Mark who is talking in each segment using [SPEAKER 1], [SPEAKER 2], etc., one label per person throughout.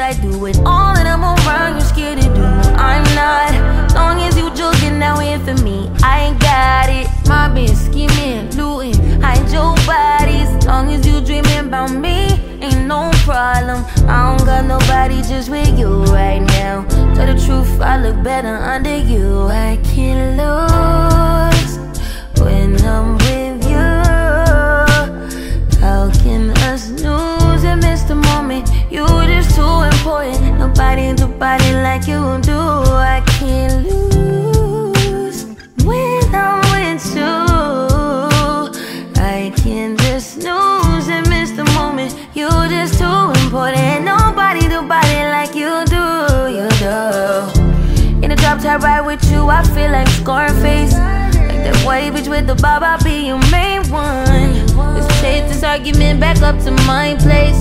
[SPEAKER 1] I do it. All and I'm around, you're scared to do. I'm not. Long as you joking, now in for me. I ain't got it. My bitch scheming, looting, hide your bodies. Long as you dreaming about me, ain't no problem. I don't got nobody just with you right now. Tell the truth, I look better under you. I can't lose like you do. I can't lose when I'm with you. I can't just snooze and miss the moment. You're just too important. Nobody do body like you do. You do. In the drop top ride with you, I feel like Scarface. White bitch with the bob, I'll be your main one. Let's take this argument back up to my place.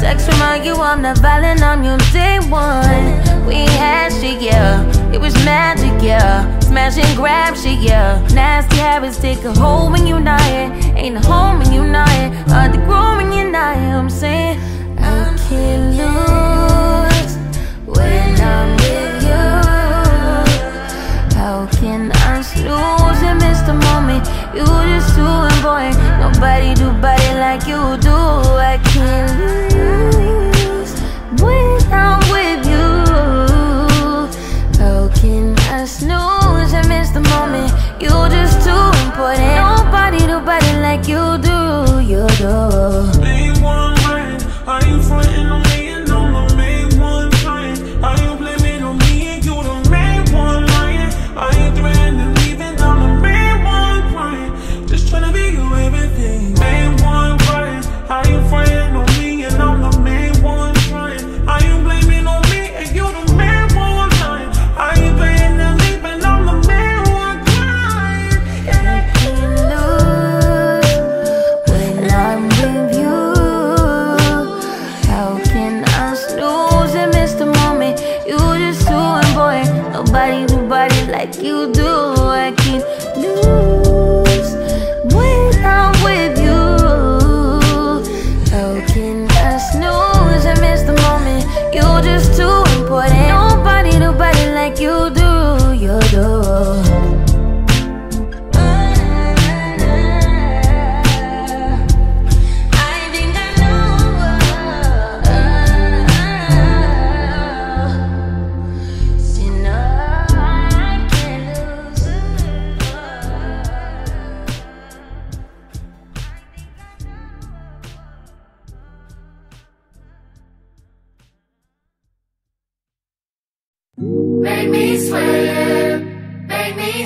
[SPEAKER 1] Sex remind you I'm not violent, I'm your day one. We had shit, yeah. It was magic, yeah. Smash and grab shit, yeah. Nasty habits take a hold when you're not here. Ain't a home when you're not here. Hard to grow when you're not here. I'm saying I can't lose when I'm. How can I lose and miss the moment? You just too important. Nobody do body like you do.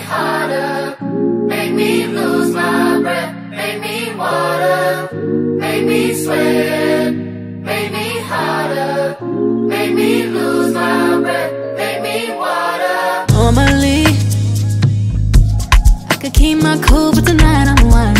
[SPEAKER 2] Harder, make me lose my breath, make me water, make me sweat, make me harder, make me lose my breath, make me water.
[SPEAKER 3] Normally, I could keep my cool, but tonight I'm whining.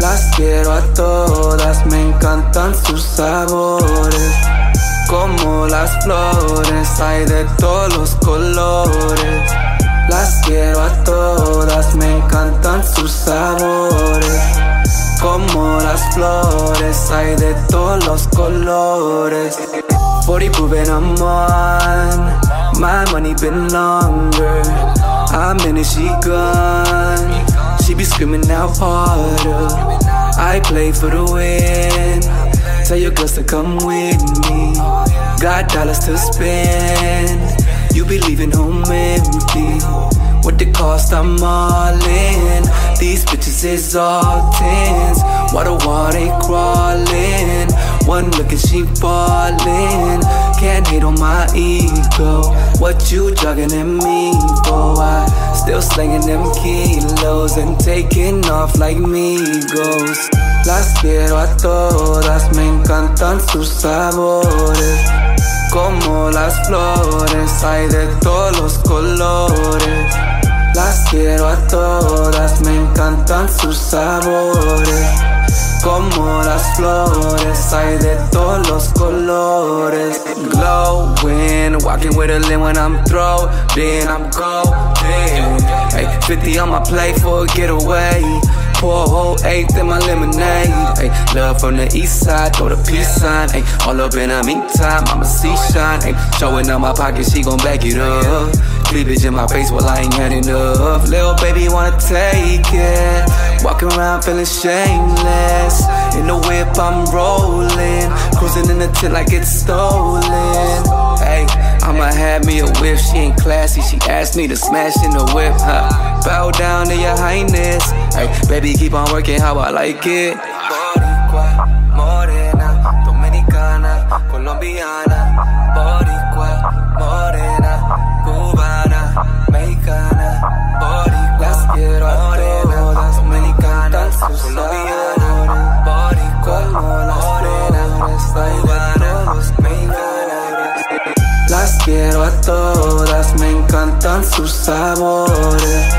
[SPEAKER 4] Las quiero a todas, me encantan sus sabores. Como las flores, hay de todos los colores. Las quiero a todas, me encantan sus sabores. Como las flores, hay de todos los colores. 40 proving I'm on. My money been longer. I'm in it, she gone. She be screaming out harder. I play for the win. Tell your girls to come with me. Got dollars to spend. You be leaving home empty. What the cost? I'm all in. These bitches is all tens. Water wall they crawling. One look and she falling. Can't hate on my ego. What you jogging at me for? I still slinging them kilos and taking off like Migos. Las quiero a todas, me encantan sus sabores. Como las flores, hay de todos los colores. Las quiero a todas, me encantan sus sabores. Como las flores, hay de todos los colores. Glowing, walking with a limb when I'm thrown, then I'm golden. Hey, 50 on my plate for a getaway. Pour a whole eighth in my lemonade. Ay, love from the east side, throw the peace sign. Ay, all up in the meantime, I'ma see shine. Ay, showing up my pocket, she gon' back it up. Cleavage in my face, well, I ain't had enough. Little baby wanna take it. Walking around feeling shameless. In the whip, I'm rolling. Cruising in the tent like it's stolen. Hey, I'ma have me a whip. She ain't classy. She asked me to smash in the whip, huh? Bow down to your highness. Hey, baby, keep on working how I like it. Boricua, morena, dominicana, colombiana. Quiero a todas, dominicanas, colombianas. Boricua, morena, cubana, mexicana. Las quiero a todas, me encantan sus sabores.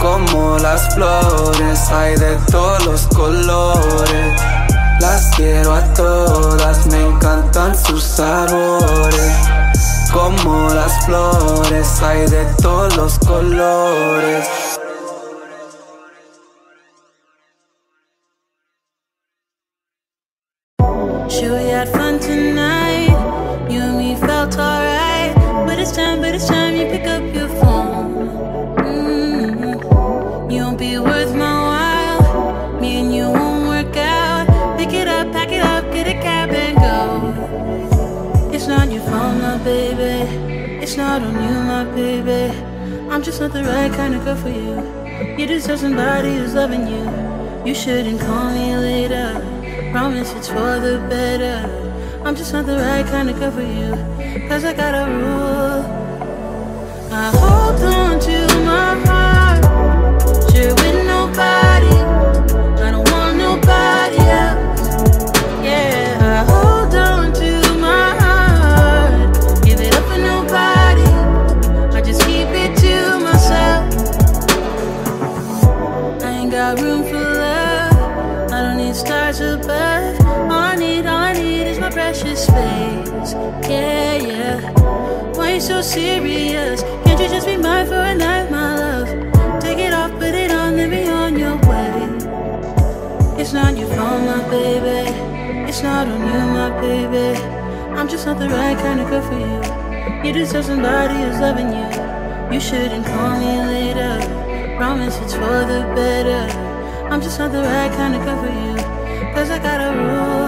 [SPEAKER 4] Como las flores, hay de todos los colores. Las quiero a todas, me encantan sus sabores. Como las flores, hay de todos los colores.
[SPEAKER 5] Just not the right kind of girl for you. You deserve somebody who's loving you. You shouldn't call me later. Promise it's for the better. I'm just not the right kind of girl for you. Cause I got a rule. I hold on to my heart. Share serious. Can't you just be mine for a night, my love? Take it off, put it on, let me on your way. It's not your fault, my baby. It's not on you, my baby. I'm just not the right kind of girl for you. You deserve somebody who's loving you. You shouldn't call me later. Promise it's for the better. I'm just not the right kind of girl for you. Cause I got a rule.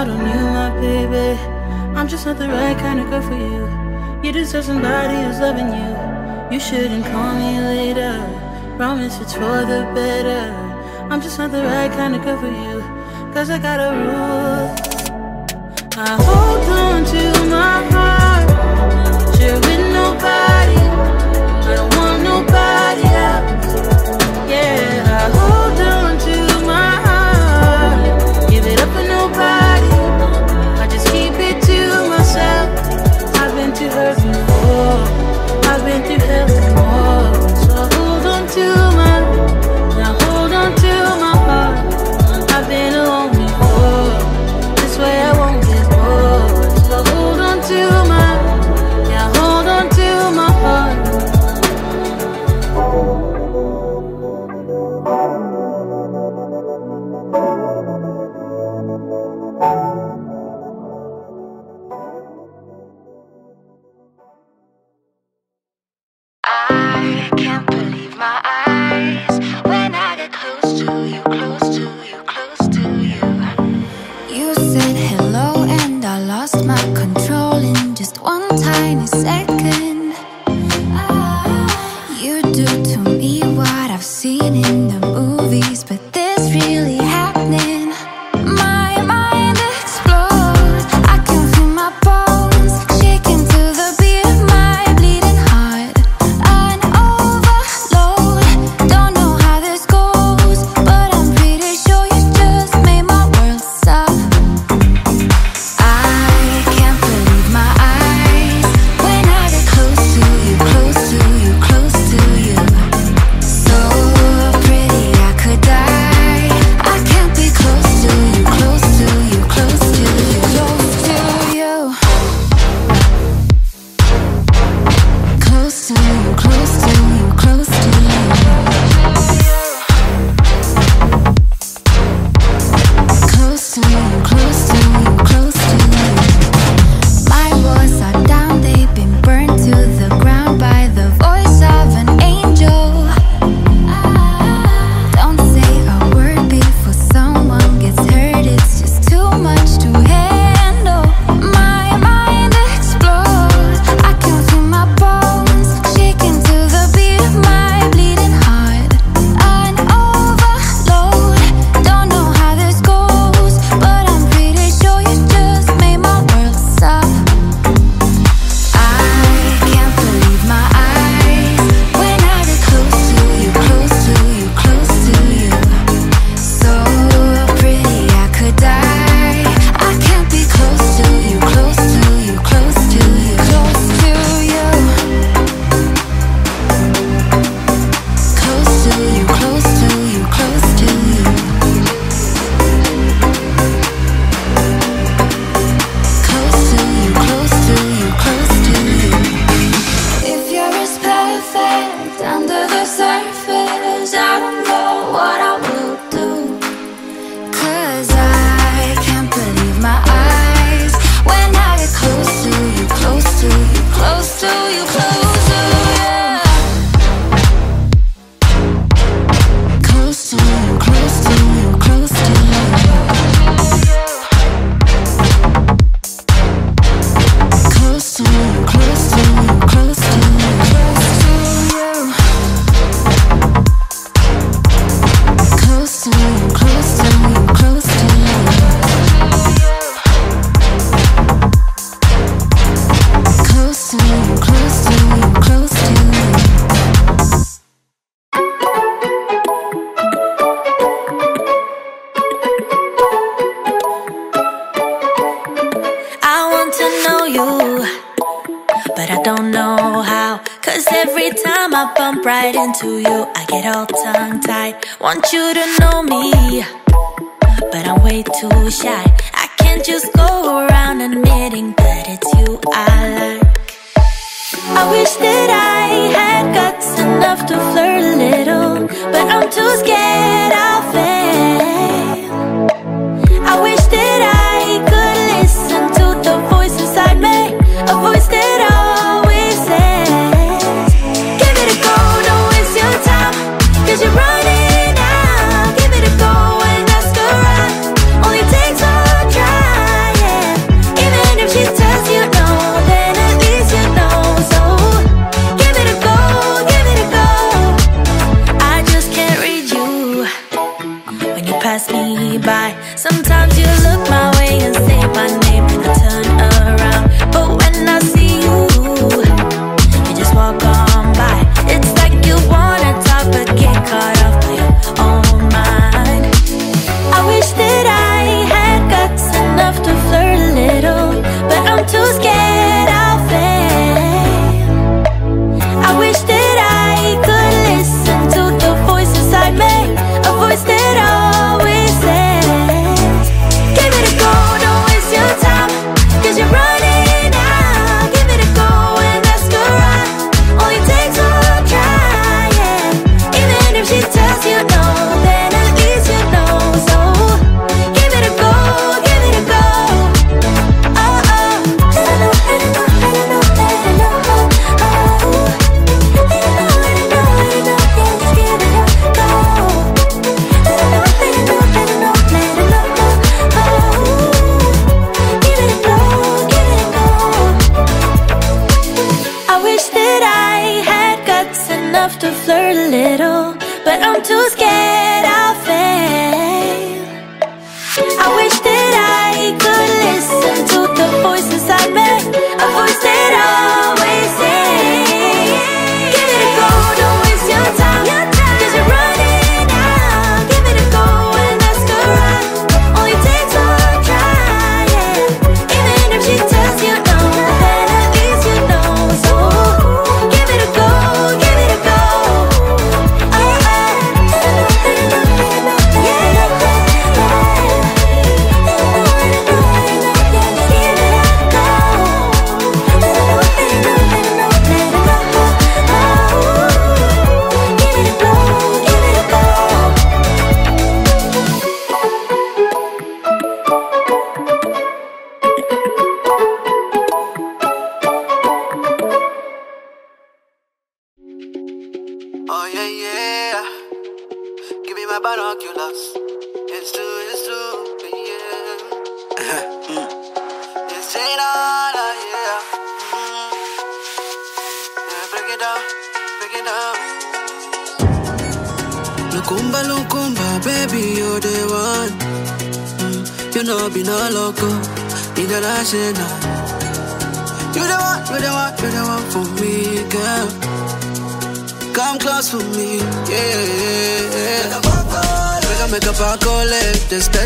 [SPEAKER 5] Not on you, my baby. I'm just not the right kind of girl for you. You deserve somebody who's loving you. You shouldn't call me later. Promise it's for the better. I'm just not the right kind of girl for you. Cause I got a rule. I hold on to my heart. Share with nobody.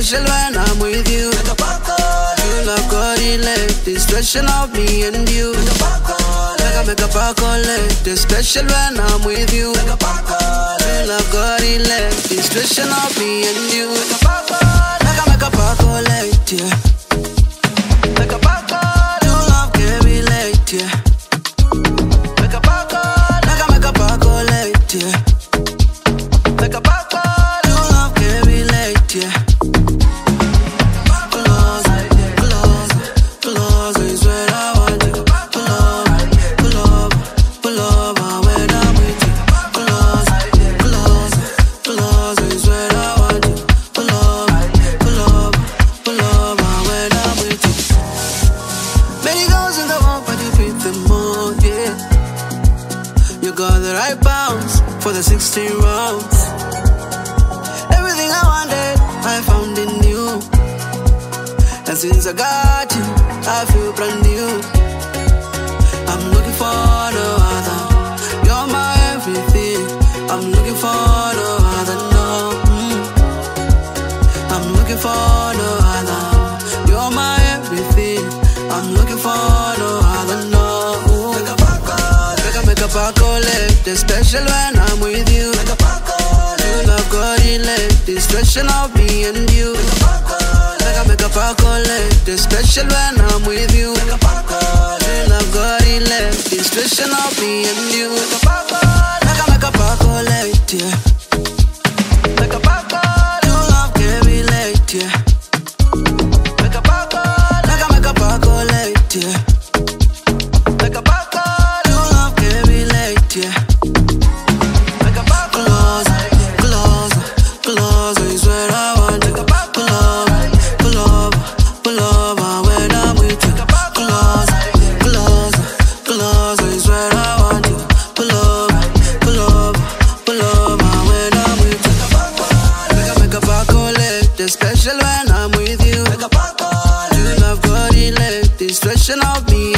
[SPEAKER 6] special when I'm with you. You love Cody like special of me and you. Like I make a paco like special when I'm with you. You love Cody like special of me and you. Like I make a paco like yeah. feel special when I'm with you. Make a party, let this special of me and you. Make a make a party, let this special when I'm with you. Make a party, let this special of me and you. Make a make a party, let yeah.
[SPEAKER 2] stretching out
[SPEAKER 6] me.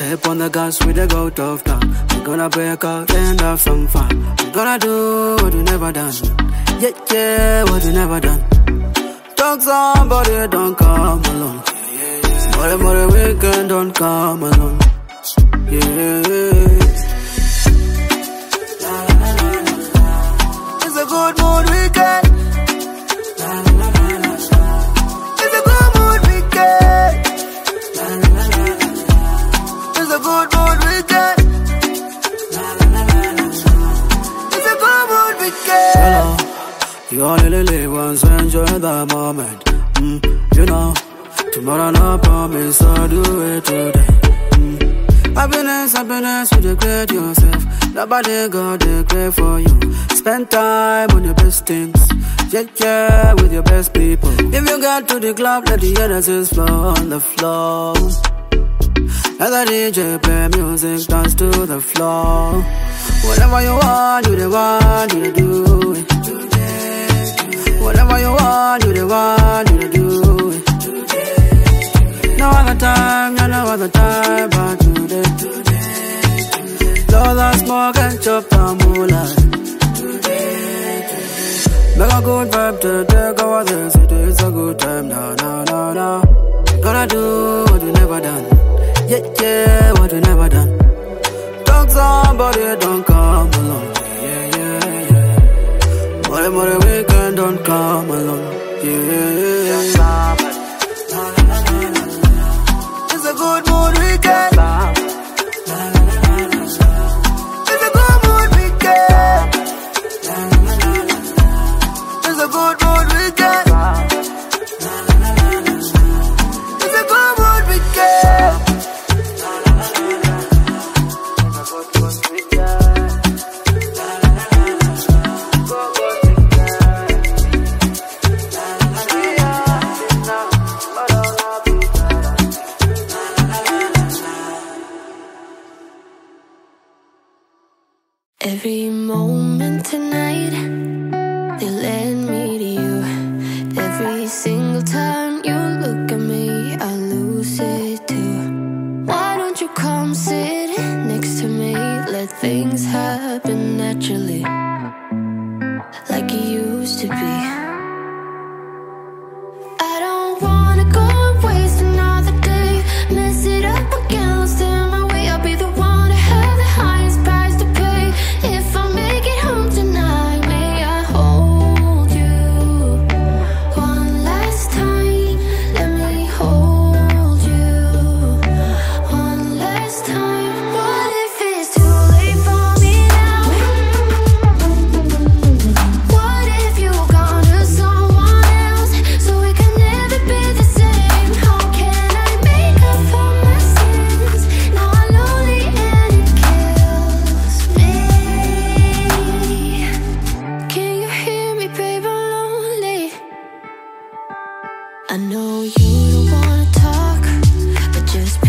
[SPEAKER 6] Step on the gas with the goat of town. We're gonna break out, and up from far. We're gonna do what we never done. Yeah, yeah, what we never done. Talk somebody, don't come alone. More, more weekend, don't come alone. Yeah. Only live once, enjoy the moment. Mm, you know, tomorrow no promise, so do it today. Mm. Happiness, happiness, you degrade yourself. Nobody got the great for you. Spend time on your best things. Yeah, yeah, with your best people. If you get to the club, let the energies flow on the floor. Let the DJ play music, dance to the floor. Whatever you want, you the want, you the do it. Whatever you want, you the want, you the do it. No other time, yeah, no other time but today. Blow the smoke and chop the moolah. Make a good vibe to take over the city. It's a good time, no, no, no, no. Gonna do what we never done. Yeah, yeah, what we never done. Talk somebody, don't come alone. Yeah, yeah, yeah. More, more weekend, don't come alone.
[SPEAKER 2] I know you don't wanna talk, but just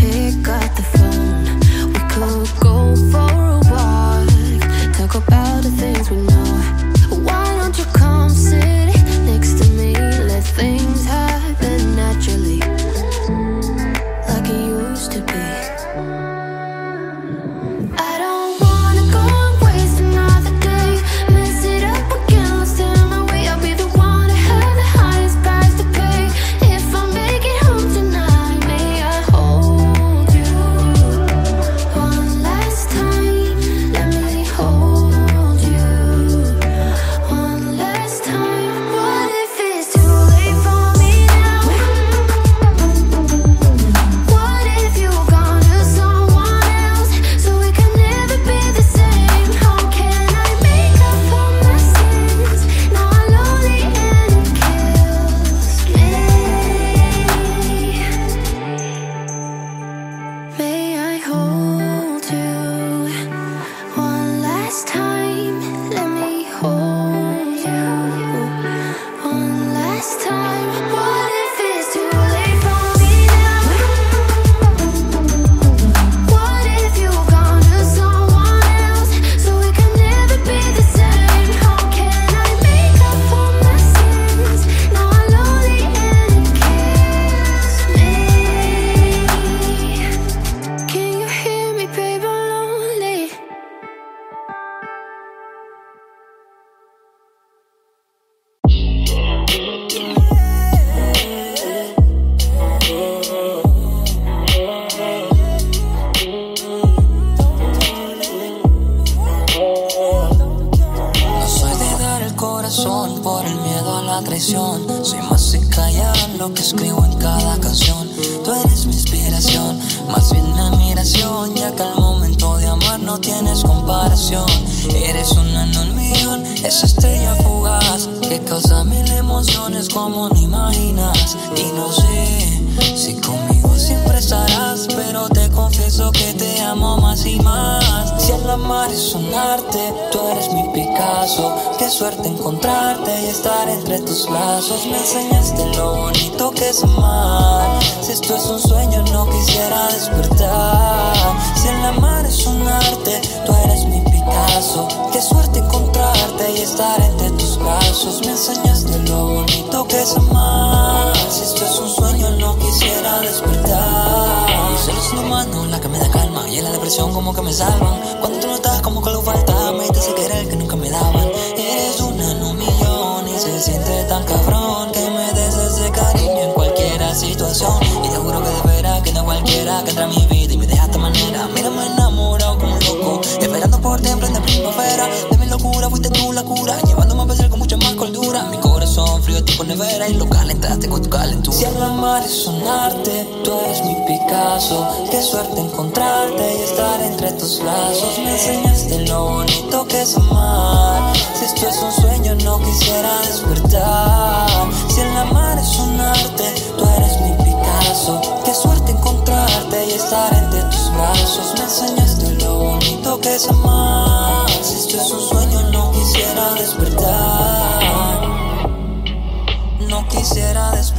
[SPEAKER 7] Soy más de callar lo que escribo en cada canción. Tú eres mi inspiración, más bien admiración. Ya que al momento de amar no tienes comparación. Eres en un millón, esa estrella fugaz que causa mil emociones como no imaginas. Y no sé si conmigo siempre estarás, pero confieso que te amo más y más. Si el amar es un arte, tú eres mi Picasso. Qué suerte encontrarte y estar entre tus brazos. Me enseñaste lo bonito que es amar. Si esto es un sueño, no quisiera despertar. Si el amar es un arte, tú eres mi Picasso. Qué suerte encontrarte y estar entre tus brazos. Me enseñaste lo bonito que es amar. Si esto es un sueño, no quisiera despertar. Solo es una mano la que me da calma y en la depresión como que me salvan. Cuando tú no estás, como que lo falta, me te hace querer que nunca me daban. Eres una en un millón y se siente tan cabrón que me des ese cariño en cualquier situación. Y te juro que de veras que no cualquiera que entra a mi vida y me deja de esta manera. Mírame enamorado como un loco, esperando por ti en plena primavera. De mi locura fuiste tú la cura, llevándome a besar con mucha más cordura. Tipo nevera y lo calentaste con. Si el amar es un arte, tú eres mi Picasso. Qué suerte encontrarte y estar entre tus brazos. Me enseñaste lo bonito que es amar. Si esto es un sueño, no quisiera despertar. Si el amar es un arte, tú eres mi Picasso. Qué suerte encontrarte y estar entre tus brazos. Me enseñaste lo bonito que es amar. Si esto es un sueño, quisiera despertar.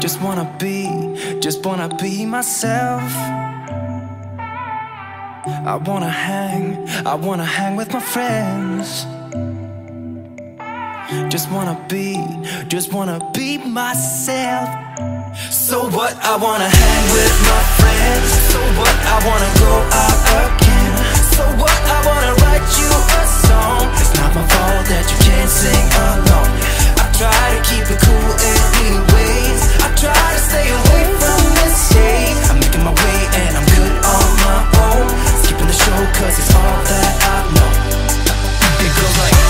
[SPEAKER 8] Just wanna be, just wanna be myself. I wanna hang, I wanna hang with my friends. Just wanna be, just wanna be myself. So what? I wanna hang with my friends. So what? I wanna go out again. So what? I wanna write you a song. It's not my fault that you can't sing along try to keep it cool and anyways I try to stay away from mistakes I'm making my way and I'm good on my own. Skipping the show cause it's all that I know. It goes like